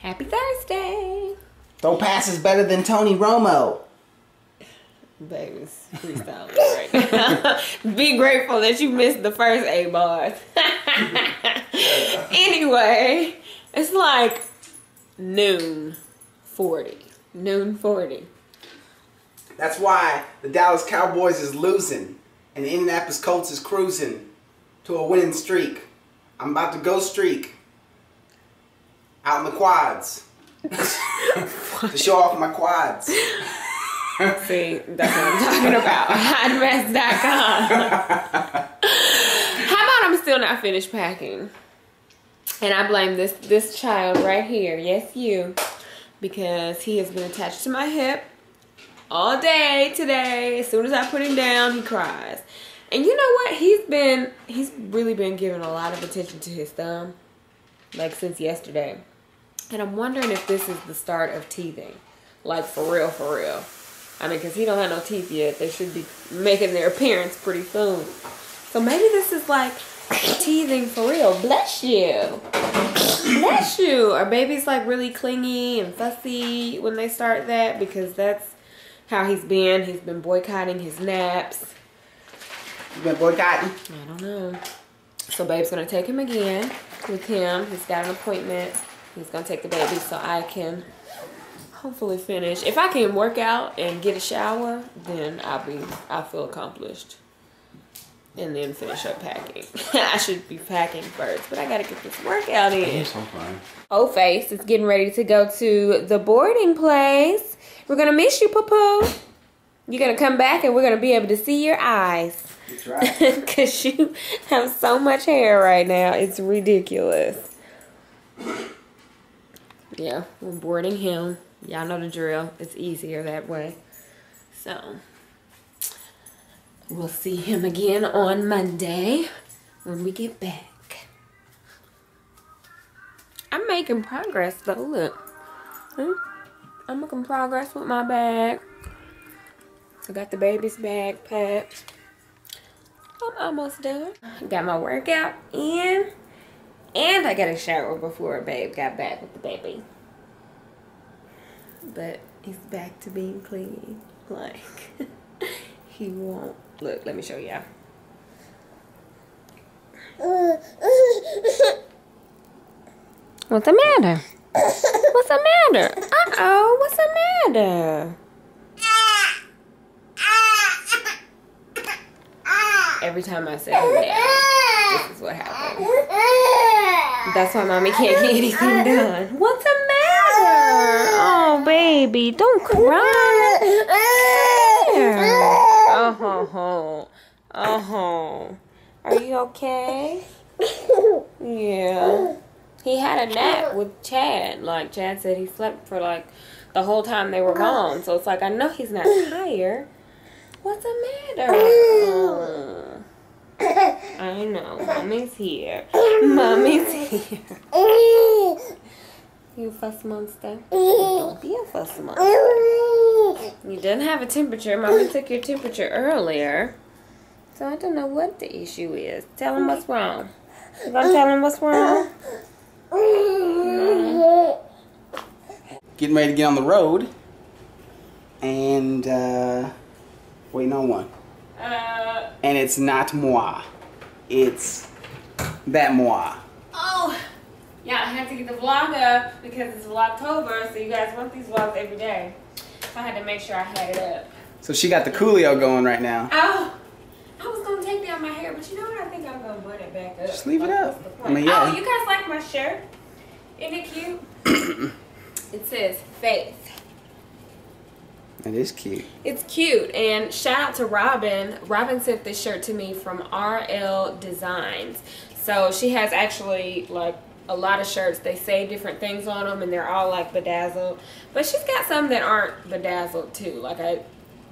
Happy Thursday. Throw passes better than Tony Romo. Freestyling right now. Be grateful that you missed the first A bars. anyway, it's like noon 40. Noon 40. That's why the Dallas Cowboys is losing and the Indianapolis Colts is cruising to a winning streak. I'm about to go streak out in the quads to show off my quads. See, that's what I'm talking about. Hotmess.com. How about I'm still not finished packing? And I blame this this child right here. Yes, you. Because he has been attached to my hip all day today. As soon as I put him down, he cries. And you know what? He's been he's really been giving a lot of attention to his thumb. Like since yesterday. And I'm wondering if this is the start of teething. Like for real, for real. I mean, because he don't have no teeth yet. They should be making their appearance pretty soon. So maybe this is like teething for real. Bless you. Bless you. Are babies like really clingy and fussy when they start that? Because that's how he's been. He's been boycotting his naps. You been boycotting? I don't know. So babe's gonna take him again with him. He's got an appointment. He's gonna take the baby so I can hopefully finish. If I can work out and get a shower, then I'll be I feel accomplished. And then finish up packing. I should be packing first, but I gotta get this workout in. so fun. Oh, face is getting ready to go to the boarding place. We're gonna miss you, Poo Poo. You're gonna come back and we're gonna be able to see your eyes. That's right. Cause you have so much hair right now. It's ridiculous. Yeah, we're boarding him. Y'all know the drill. It's easier that way. So we'll see him again on Monday when we get back. I'm making progress though. Look. Hmm? I'm making progress with my bag. I got the baby's bag packed. I'm almost done. Got my workout in. And I got a shower before babe got back with the baby. But he's back to being clean. Like, he won't. Look, let me show y'all. What's the matter? What's the matter? Uh-oh, what's the matter? Every time I say name, this is what happens. That's why mommy can't get anything done. What's the matter? Oh, baby, don't cry. Oh, ho, ho. Oh. Are you okay? Yeah. He had a nap with Chad. Like, Chad said he slept for, like, the whole time they were gone. So it's like, I know he's not tired. What's the matter? Oh. I know. Mommy's here. Mommy's here. You a fuss monster? Don't be a fuss monster. You didn't have a temperature. Mommy took your temperature earlier. So I don't know what the issue is. Tell him what's wrong. You gonna tell him what's wrong? Getting ready to get on the road. And uh waiting on one. Uh, And it's not moi. It's that moi. oh. Yeah, I had to get the vlog up because it's Vlogtober, so you guys want these vlogs every day. So I had to make sure I had it up. So she got the Coolio going right now. Oh, I was gonna take down my hair, but you know what? I think I'm gonna bun it back up. Just leave it up. I mean, yeah. Oh, you guys like my shirt? Isn't it cute? it says Faith. It is cute. It's cute, and shout out to Robin. Robin sent this shirt to me from RL Dezigns. So she has actually like a lot of shirts. They say different things on them, and they're all like bedazzled. But she's got some that aren't bedazzled too, like a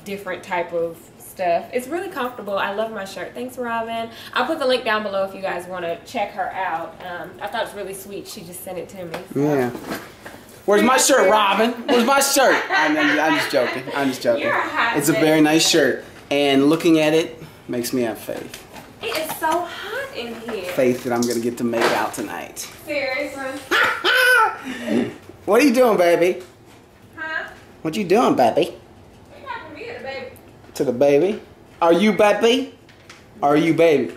different type of stuff. It's really comfortable. I love my shirt. Thanks, Robin. I'll put the link down below if you guys want to check her out. Um, I thought it was really sweet. She just sent it to me. so. Yeah. Where's my shirt, Robin? Where's my shirt? I'm, I'm- I'm just joking. I'm just joking. A It's a very nice shirt, and looking at it makes me have faith. It is so hot in here. Faith that I'm gonna get to make out tonight. Seriously. What are you doing, baby? Huh? What you doing, baby? You're talking to me or the baby? To the baby. Are you baby? Are you baby?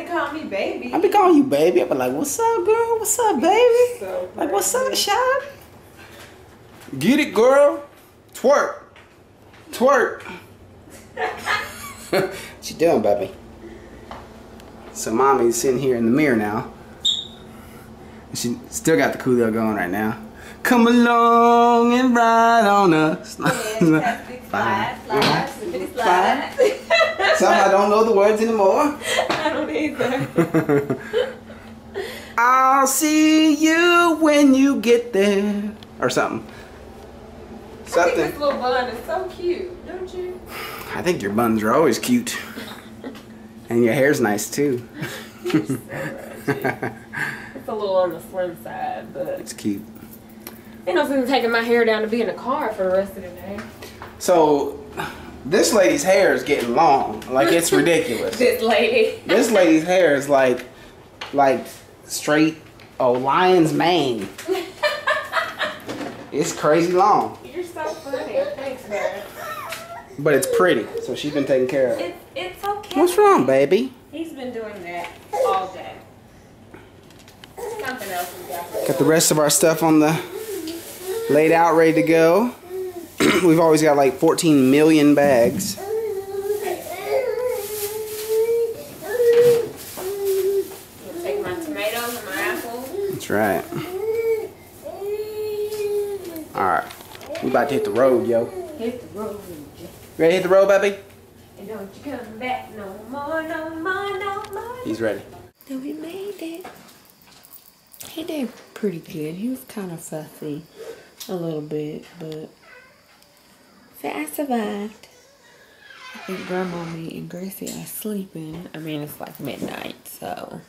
You call me baby. I be calling you baby. I be like, what's up, girl? What's up, baby? So Like, what's up, crazy. shot? Get it, girl. Twerk. Twerk. what you doing, baby? So mommy's sitting here in the mirror now. She still got the Coolio going right now. Come along and ride on us. Slide, slide, slippity slide. Some I don't know the words anymore. I don't either. I'll see you when you get there. Or something. Something. I think this little bun is so cute, don't you? I think your buns are always cute. And your hair's nice too. It's a little on the slim side, but it's cute. ain't no sense in taking my hair down to be in a car for the rest of the day. So, this lady's hair is getting long. Like it's ridiculous. This lady. this lady's hair is like, like straight oh lion's mane. It's crazy long, You're so funny. Thanks, man. but it's pretty. So she's been taking care of it. It's, it's okay. What's wrong, baby? He's been doing that all day. Something else we got. Got the rest of our stuff on the laid out, ready to go. We've always got like 14 million bags. Take my tomatoes and my apples. That's right. All right, we about to hit the road, yo. Hit the road. Ready to hit the road, baby? And don't you come back no more, no more, no more. He's ready. So we made it. He did pretty good. He was kind of fussy a little bit, but so I survived. I think Grandmommy and Gracee are sleeping. I mean, it's like midnight, so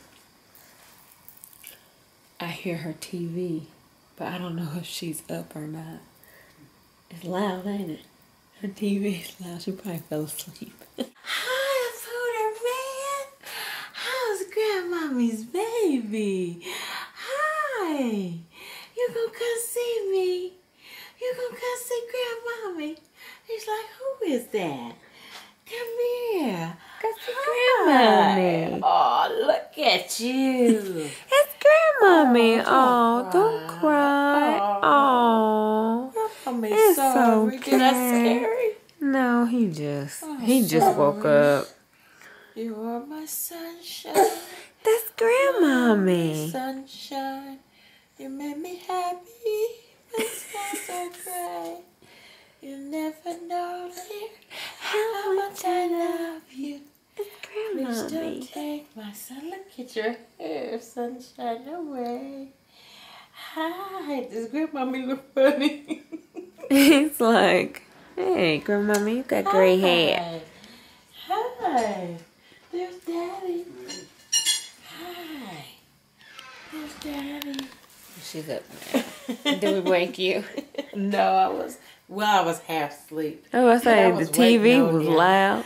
I hear her TV, but I don't know if she's up or not. It's loud, ain't it? Her TV is loud. She probably fell asleep. Hi, Pooter Man. How's Grandmommy's baby? Hi. You gonna come see me? You gonna come see Grandmommy? Like, who is that? Come here. That's see Grandmommy. Oh, look at you. it's Grandmommy. Oh, don't cry. Oh. Grandmommy, It's sorry. Did I okay. scare you? No, he just oh, he just woke up. You are my sunshine, That's grandmommy. sunshine. You made me happy skies are gray. You never know, dear, how much I love you. Please don't take my sun. Look at your hair, sunshine away. Hi, does grandmommy look funny? He's like, hey, grandmommy, you got gray hair. Hi. Hi. There's daddy. Hi. There's daddy. She's up now. Did we wake you? No, I was, well, I was half asleep. Oh, I say the TV was loud.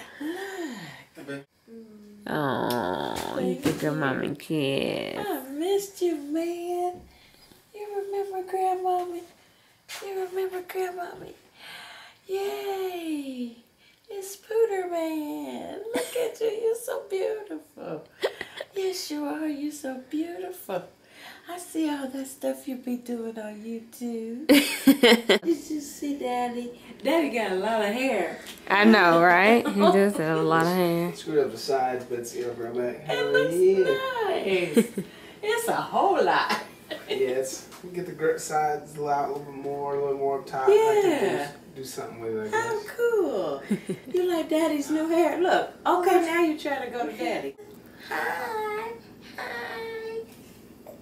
Oh, you think your mommy kiss. I missed you, man. You remember grandmommy? You remember grandmommy? Yay! It's Pooter Man. Look at you. You're so beautiful. Yes, you are. You're so beautiful. I see all that stuff you be doing on YouTube. Did you see Daddy? Daddy got a lot of hair. I know, right? He does had a lot of hair. Screwed up the sides, but it's gonna grow back. It looks nice. it's a whole lot. Yeah, get the gr- sides a lot, a little bit more, a little more up top. Yeah. do, do something with it, I How guess. cool. You like Daddy's new hair. Look. Okay, now you're trying to go to Daddy. Hi. Hi.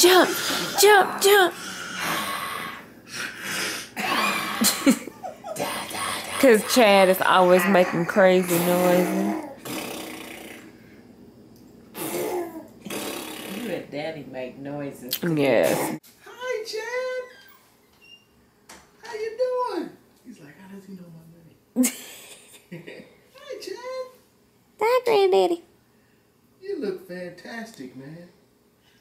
Jump, jump, jump. Cause Chad is always making crazy noises. You and Daddy make noises. Yes. Hi, Chad. How you doing? He's like, how does he know my name? Hi, Chad. Hi, Granddaddy. You look fantastic, man.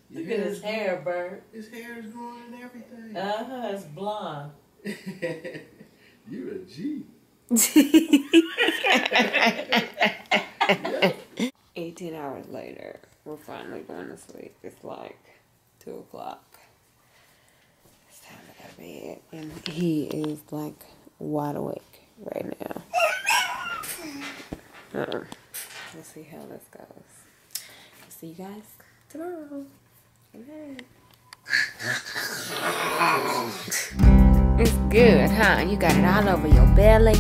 Your Look at his hair, Bert. His hair is growing and everything. Uh huh, it's blonde. You're a G. 18 hours later, we're finally going to sleep. It's like 2 o'clock. It's time to go to bed. And he is like wide awake right now. Uh-uh. We'll see how this goes. See you guys tomorrow. It's good, huh? You got it all over your belly.